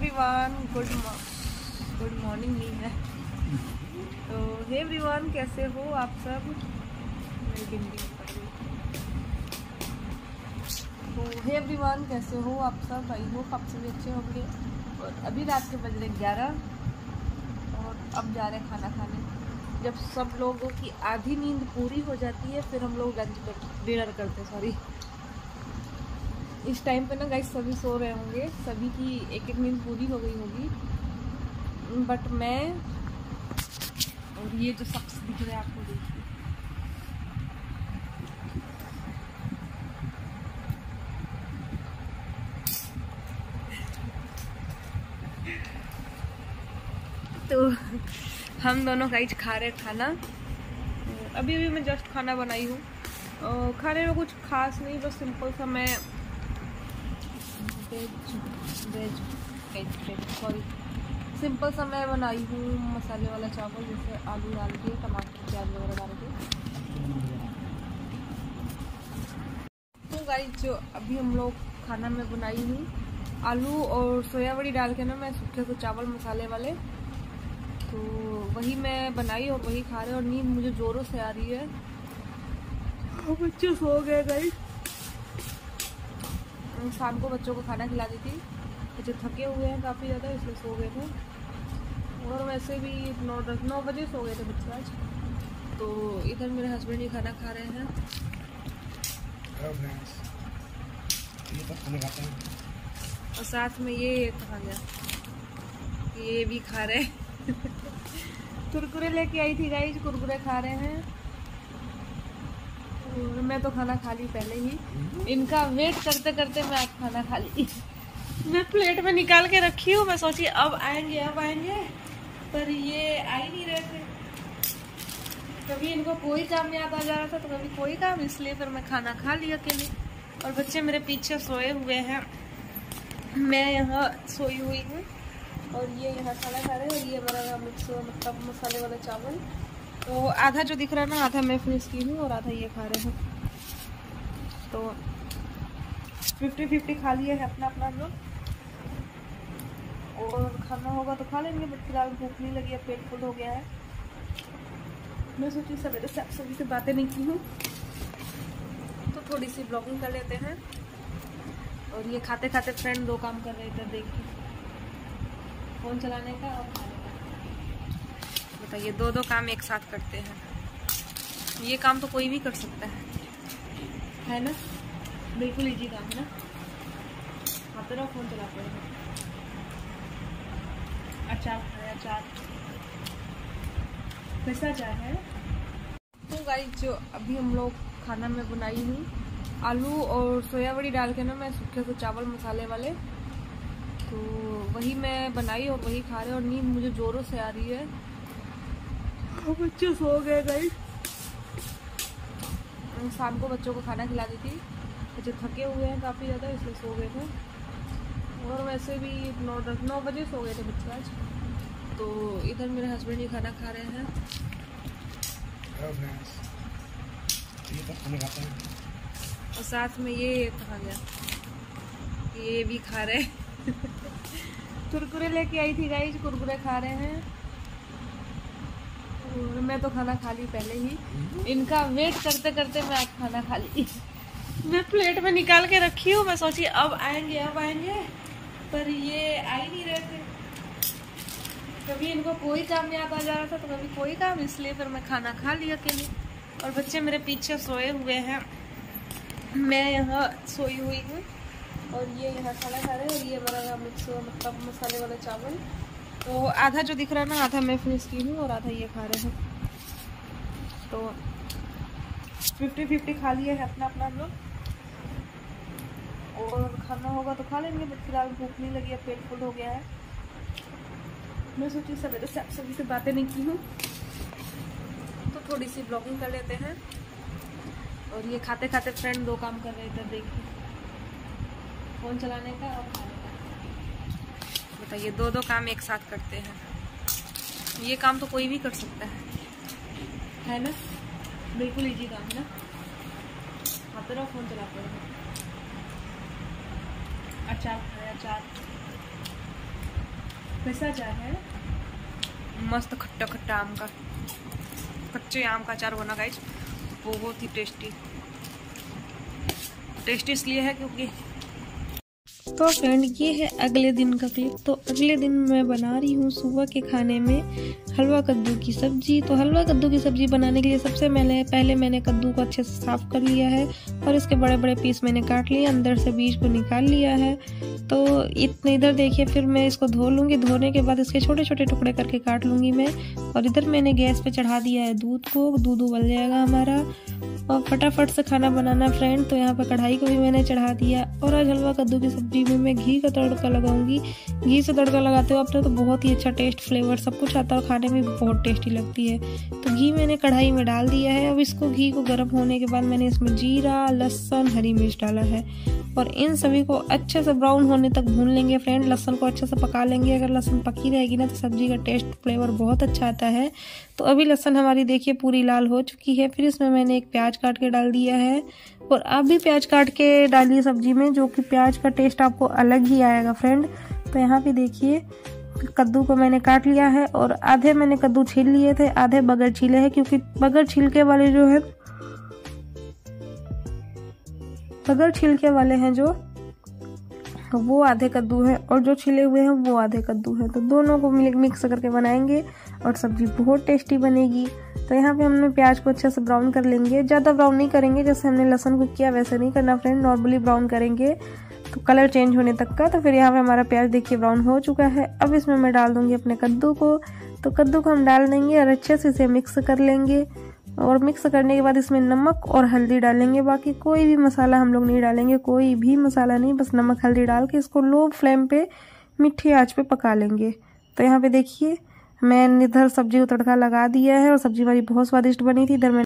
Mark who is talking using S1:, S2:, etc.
S1: Everyone good good morning नहीं है। तो हे एवरीवन कैसे हो आप सब। तो हे एवरीवन कैसे हो आप सब? आई होप आप सभी अच्छे होंगे। और अभी रात के बज रहे ग्यारह, और अब जा रहे हैं खाना खाने। जब सब लोगों की आधी नींद पूरी हो जाती है, फिर हम लोग लंच कर डिनर करते सॉरी इस टाइम पे ना गाइस सभी सो रहे होंगे। सभी की एक एक नींद पूरी हो गई होगी। बट मैं और ये जो शख्स दिख रहा है आपको देखिए तो हम दोनों गाइज़ खा रहे खाना। अभी अभी मैं जस्ट खाना बनाई हूँ। खाने में कुछ खास नहीं, बस सिंपल सा मैं वेज वेज सॉरी सिंपल सा मैं बनाई हूँ मसाले वाला चावल, जैसे आलू डाल के, टमाटर, प्याज वगैरह डाल के। तो गाइस जो अभी हम लोग खाना में बनाई हूँ, आलू और सोया बड़ी डाल के ना मैं सूखे से चावल मसाले वाले। तो वही मैं बनाई और वही खा रहे और नींद मुझे जोरों से आ रही है। बच्चे, सो गए गाइस शाम को बच्चों को खाना खिला दी थी। बच्चे थके हुए हैं काफ़ी ज़्यादा इसलिए सो गए थे। और वैसे भी नौ दस नौ बजे सो गए थे बच्चे आज। तो इधर मेरे हस्बैंड ही खाना खा रहे हैं।
S2: तो हैं।
S1: और साथ में ये कहा गया। ये भी खा रहे हैं। कुरकुरे लेके आई थी गाइस कुरकुरे खा रहे हैं। और मैं तो खाना खा ली पहले ही। इनका वेट करते करते मैं आज खाना खा ली। मैं प्लेट में निकाल के रखी हूँ, मैं सोची अब आएँगे अब आएँगे, पर ये आ ही नहीं रहे थे। कभी इनको कोई काम याद आ जा रहा था तो कभी कोई काम, इसलिए फिर मैं खाना खा लिया अकेले। और बच्चे मेरे पीछे सोए हुए हैं। मैं यहाँ सोई हुई हूँ, और ये यहाँ खाना खा रहे हैं, और ये हमारा मिक्स मतलब मसाले वाला चावल। तो आधा जो दिख रहा है ना, आधा मैं फिनिश की हूँ और आधा ये खा रहे हैं। तो फिफ्टी फिफ्टी खा लिए है अपना अपना हम लोग। और खाना होगा तो खा लेंगे बट फ़िलहाल भूख नहीं लगी है पेट फुल हो गया है। मैं सोची सवेरे से आप सभी से बातें नहीं की हूँ। तो थोड़ी सी ब्लॉगिंग कर लेते हैं। और ये खाते खाते फ्रेंड दो काम कर रहे थे, देखिए। फ़ोन चलाने का और खाने का बताइए दो दो काम एक साथ करते हैं। ये काम तो कोई भी कर सकता है। है ना? बिल्कुल इजी काम है ना? खाते रहो फ़ोन चलाते रहो। अचार अचार। अचार है। तो गाइस जो अभी हम लोग खाना में बनाई हूँ, आलू और सोया बड़ी डाल के ना मैं सूखे से चावल मसाले वाले तो वही मैं बनाई और वही खा रहे और नींद मुझे जोरों से आ रही है। बच्चे सो गए गाइस शाम को बच्चों को खाना खिला दी थी। बच्चे थके हुए हैं काफ़ी ज़्यादा इसलिए सो गए थे। और वैसे भी नौ दस नौ बजे सो गए थे बच्चे आज। तो इधर मेरे हस्बैंड ही खाना खा रहे हैं।
S2: हेलो फ्रेंड्स ये तो हैं।
S1: और साथ में ये कहा गया। ये भी खा रहे हैं। कुरकुरे लेके आई थी गाइस कुरकुरे खा रहे हैं। मैं तो खाना खा ली पहले ही। इनका वेट करते करते मैं खाना खा ली। मैं प्लेट में निकाल के रखी हूँ, मैं सोची अब आएँगे अब आएँगे। पर ये आ ही नहीं रहे थे। कभी इनको कोई काम याद आ जा रहा था तो कभी कोई काम, इसलिए फिर मैं खाना खा लिया अकेले। और बच्चे मेरे पीछे सोए हुए हैं। मैं यहाँ सोई हुई हूँ। और ये यहाँ खाना खा रहे हैं, और ये हमारा मिक्स मतलब मसाले वाला चावल। तो आधा जो दिख रहा है ना, आधा मैं फिनिश की हूँ और आधा ये खा रहे हैं। तो फिफ्टी फिफ्टी खा लिए है अपना अपना हम लोग। और खाना होगा तो खा लेंगे, बट फ़िलहाल भूख नहीं लगी है पेट फुल हो गया है। मैं सोची सवेरे से आप सभी से बातें नहीं की हूँ। तो थोड़ी सी ब्लॉगिंग कर लेते हैं। और ये खाते खाते फ्रेंड दो काम कर रहे थे देखिए फ़ोन चलाने का और बताइए दो दो काम एक साथ करते हैं। ये काम तो कोई भी कर सकता है। है ना? बिल्कुल इजी काम है ना? खाते रहो फ़ोन चलाते रहो। अचार अचार कैसा अचार है? मस्त खट्टा खट्टा आम का। कच्चे आम का अचार बना गाइज़ बहुत ही टेस्टी टेस्टी इसलिए है क्योंकि तो फ्रेंड ये है अगले दिन का क्लिप तो अगले दिन मैं बना रही हूँ सुबह के खाने में हलवा कद्दू की सब्ज़ी. तो हलवा कद्दू की सब्ज़ी बनाने के लिए सबसे पहले पहले मैंने कद्दू को अच्छे से साफ़ कर लिया है और इसके बड़े बड़े पीस मैंने काट लिए, अंदर से बीज को निकाल लिया है. तो इतने इधर देखिए, फिर मैं इसको धो लूँगी. धोने के बाद इसके छोटे छोटे टुकड़े करके काट लूँगी मैं. और इधर मैंने गैस पे चढ़ा दिया है दूध को. दूध उबल जाएगा हमारा. और फटाफट से खाना बनाना फ्रेंड तो यहाँ पर कढ़ाई को भी मैंने चढ़ा दिया। और आज हलवा कद्दू की सब्ज़ी में मैं घी का तड़का लगाऊँगी। घी से तड़का लगाते हो अपने तो बहुत ही अच्छा टेस्ट फ्लेवर सब कुछ आता है और खाने में बहुत टेस्टी लगती है। तो घी मैंने कढ़ाई में डाल दिया है। अब इसको घी को गर्म होने के बाद मैंने इसमें जीरा, लहसन, हरी मिर्च डाला है। और इन सभी को अच्छे से ब्राउन होने तक भून लेंगे फ्रेंड लहसन को अच्छे से पका लेंगे। अगर लहसन पकी रहेगी ना तो सब्ज़ी का टेस्ट फ्लेवर बहुत अच्छा आता है। तो अभी लहसन हमारी देखिए पूरी लाल हो चुकी है। फिर इसमें मैंने एक प्याज काट के डाल दिया है। और आप भी प्याज काट के डालिए सब्ज़ी में, जो कि प्याज का टेस्ट आपको अलग ही आएगा फ्रेंड तो यहाँ पे देखिए, कद्दू को मैंने काट लिया है और आधे मैंने कद्दू छील लिए थे, आधे बगैर छीले हैं, क्योंकि बगैर छिलके वाले जो है, बगैर छिलके वाले हैं जो वो आधे कद्दू है और जो छिले हुए हैं वो आधे कद्दू है। तो दोनों को मिक्स करके बनाएँगे और सब्ज़ी बहुत टेस्टी बनेगी। तो यहाँ पे हमने प्याज को अच्छे से ब्राउन कर लेंगे। ज़्यादा ब्राउन नहीं करेंगे, जैसे हमने लहसन को किया वैसे नहीं करना फ्रेंड नॉर्मली ब्राउन करेंगे। तो कलर चेंज होने तक का तो फिर यहाँ पे हमारा प्याज देखिए ब्राउन हो चुका है। अब इसमें मैं डाल दूँगी अपने कद्दू को। तो कद्दू को हम डाल देंगे और अच्छे से इसे मिक्स कर लेंगे। और मिक्स करने के बाद इसमें नमक और हल्दी डालेंगे। बाकी कोई भी मसाला हम लोग नहीं डालेंगे, कोई भी मसाला नहीं, बस नमक हल्दी डाल के इसको लो फ्लेम पे मिट्टी आँच पे पका लेंगे। तो यहाँ पे देखिए मैं इधर सब्ज़ी को तड़का लगा दिया है और सब्ज़ी हमारी बहुत स्वादिष्ट बनी थी। इधर मैं